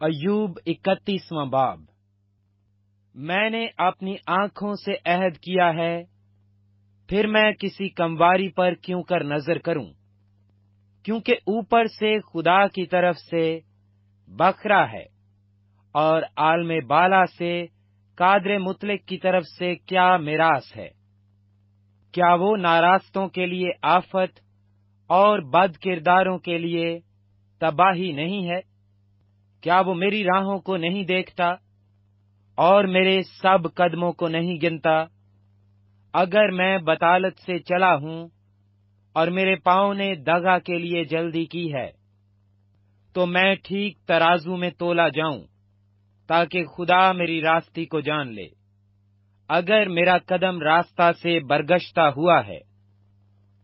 ایوب اکتیسواں باب۔ میں نے اپنی آنکھوں سے عہد کیا ہے، پھر میں کسی کمواری پر کیوں کر نظر کروں؟ کیونکہ اوپر سے خدا کی طرف سے بکھرا ہے اور عالم بالا سے قادر مطلق کی طرف سے کیا میراث ہے؟ کیا وہ ناراستوں کے لیے آفت اور بد کرداروں کے لیے تباہی نہیں ہے؟ کیا وہ میری راہوں کو نہیں دیکھتا اور میرے سب قدموں کو نہیں گنتا؟ اگر میں بطالت سے چلا ہوں اور میرے پاؤں نے دگا کے لیے جلدی کی ہے، تو میں ٹھیک ترازو میں تولا جاؤں تاکہ خدا میری راستی کو جان لے۔ اگر میرا قدم راستہ سے برگشتہ ہوا ہے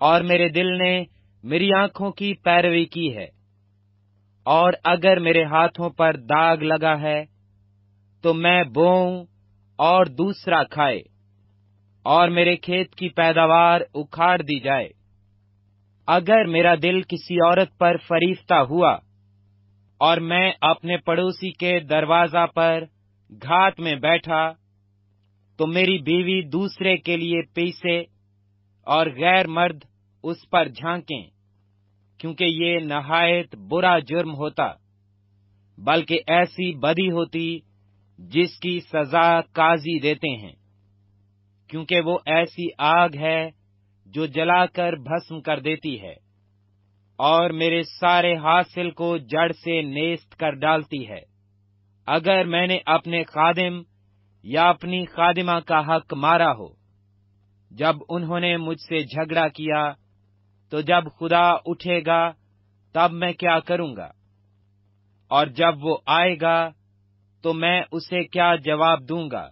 اور میرے دل نے میری آنکھوں کی پیروی کی ہے اور اگر میرے ہاتھوں پر داغ لگا ہے، تو میں بوؤں اور دوسرا کھائے اور میرے کھیت کی پیداوار اکھاڑ دی جائے۔ اگر میرا دل کسی عورت پر فریفتہ ہوا اور میں اپنے پڑوسی کے دروازہ پر گھات میں بیٹھا، تو میری بیوی دوسرے کے لیے پیسے اور غیر مرد اس پر جھانکیں۔ کیونکہ یہ نہایت برا جرم ہوتا، بلکہ ایسی بدی ہوتی جس کی سزا قاضی دیتے ہیں، کیونکہ وہ ایسی آگ ہے جو جلا کر بھسم کر دیتی ہے اور میرے سارے حاصل کو جڑ سے نیست کر ڈالتی ہے۔ اگر میں نے اپنے خادم یا اپنی خادمہ کا حق مارا ہو، جب انہوں نے مجھ سے جھگڑا کیا تو جب خدا اٹھے گا، تب میں کیا کروں گا؟ اور جب وہ آئے گا، تو میں اسے کیا جواب دوں گا؟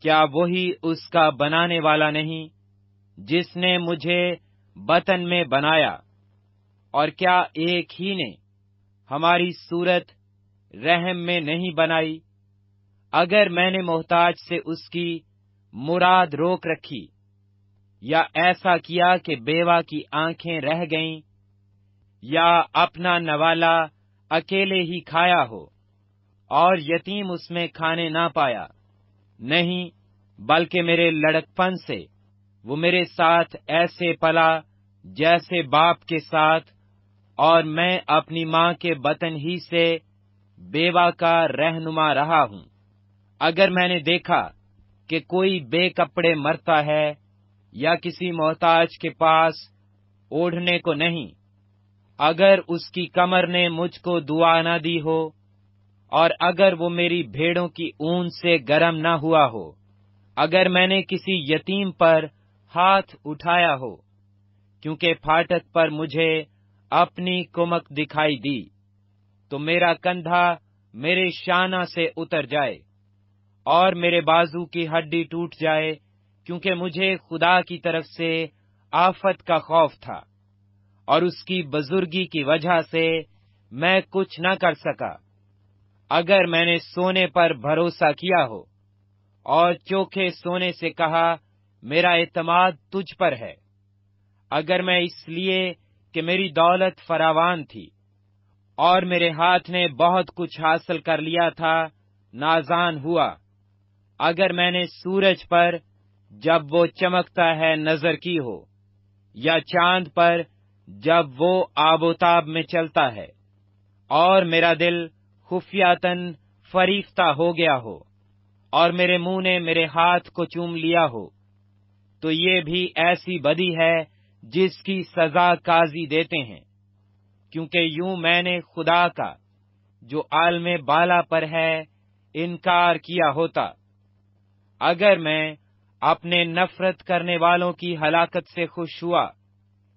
کیا وہی اس کا بنانے والا نہیں، جس نے مجھے بطن میں بنایا؟ اور کیا ایک ہی نے ہماری صورت رحم میں نہیں بنائی؟ اگر میں نے محتاج سے اس کی مراد روک رکھی یا ایسا کیا کہ بیوہ کی آنکھیں رہ گئیں، یا اپنا نوالا اکیلے ہی کھایا ہو اور یتیم اس میں کھانے نہ پایا۔ نہیں، بلکہ میرے لڑکپن سے، وہ میرے ساتھ ایسے پلا جیسے باپ کے ساتھ اور میں اپنی ماں کے بطن ہی سے بیوہ کا رہنما رہا ہوں۔ اگر میں نے دیکھا کہ کوئی بے کپڑے مرتا ہے یا کسی محتاج کے پاس اوڑھنے کو نہیں۔ اگر اس کی کمر نے مجھ کو دعا نہ دی ہو، اور اگر وہ میری بھیڑوں کی اون سے گرم نہ ہوا ہو، اگر میں نے کسی یتیم پر ہاتھ اٹھایا ہو، کیونکہ پھاٹک پر مجھے اپنی کمک دکھائی دی، تو میرا کندھا میرے شانہ سے اتر جائے، اور میرے بازو کی ہڈی ٹوٹ جائے کیونکہ مجھے خدا کی طرف سے آفت کا خوف تھا اور اس کی بزرگی کی وجہ سے میں کچھ نہ کر سکا۔ اگر میں نے سونے پر بھروسہ کیا ہو اور چوکھے سونے سے کہا، میرا اعتماد تجھ پر ہے۔ اگر میں اس لیے کہ میری دولت فراوان تھی اور میرے ہاتھ نے بہت کچھ حاصل کر لیا تھا، نازان ہوا۔ اگر میں نے سورج پر جب وہ چمکتا ہے نظر کی ہو، یا چاند پر جب وہ آب و تاب میں چلتا ہے، اور میرا دل خفیاتن فریفتہ ہو گیا ہو، اور میرے منہ نے میرے ہاتھ کو چوم لیا ہو، تو یہ بھی ایسی بدی ہے جس کی سزا قاضی دیتے ہیں۔ کیونکہ یوں میں نے خدا کا، جو عالم بالا پر ہے، انکار کیا ہوتا۔ اگر میں اپنے نفرت کرنے والوں کی ہلاکت سے خوش ہوا،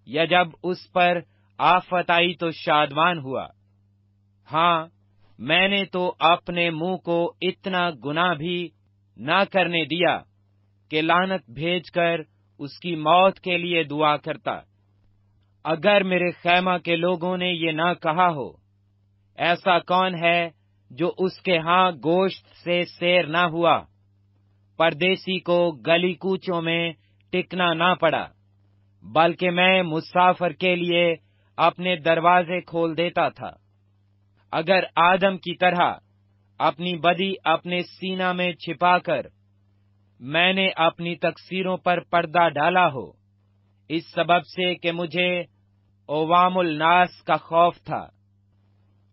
یا جب اس پر آفت آئی تو شادمان ہوا۔ ہاں میں نے تو اپنے منہ کو اتنا گنا بھی نہ کرنے دیا کہ لانت بھیج کر اس کی موت کے لیے دعا کرتا۔ اگر میرے خیمہ کے لوگوں نے یہ نہ کہا ہو، ایسا کون ہے جو اس کے ہاں گوشت سے سیر نہ ہوا؟ پردیسی کو گلی کوچوں میں ٹکنا نہ پڑا، بلکہ میں مسافر کے لیے اپنے دروازے کھول دیتا تھا۔ اگر آدم کی طرح اپنی بدی اپنے سینا میں چھپا کر میں نے اپنی تقسیروں پر پردہ ڈالا ہو، اس سبب سے کہ مجھے عوام الناس کا خوف تھا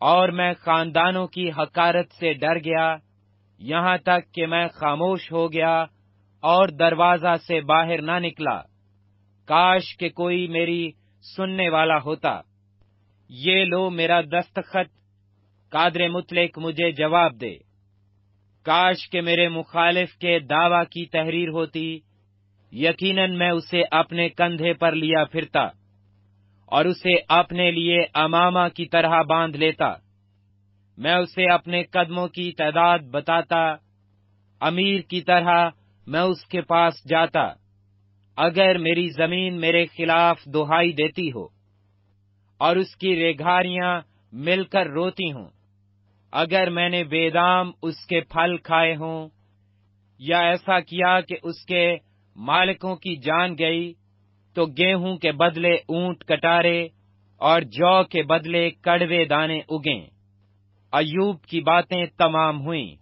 اور میں خاندانوں کی حکارت سے ڈر گیا۔ یہاں تک کہ میں خاموش ہو گیا اور دروازہ سے باہر نہ نکلا۔ کاش کہ کوئی میری سننے والا ہوتا۔ یہ لو میرا دستخط۔ قادر مطلق مجھے جواب دے۔ کاش کہ میرے مخالف کے دعوی کی تحریر ہوتی۔ یقیناً میں اسے اپنے کندھے پر لیا پھرتا اور اسے اپنے لیے اماما کی طرح باندھ لیتا۔ میں اسے اپنے قدموں کی تعداد بتاتا، امیر کی طرح میں اس کے پاس جاتا، اگر میری زمین میرے خلاف دہائی دیتی ہو، اور اس کی ریگھاریاں مل کر روتی ہوں، اگر میں نے بے دام اس کے پھل کھائے ہوں، یا ایسا کیا کہ اس کے مالکوں کی جان گئی، تو گیہوں کے بدلے اونٹ کٹارے اور جو کے بدلے کڑوے دانے اگیں۔ ایوب کی باتیں تمام ہوئیں۔